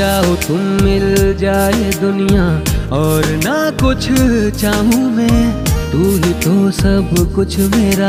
तुम मिल जाए दुनिया। और ना कुछ चाहूँ मैं, तू ही तो सब कुछ मेरा।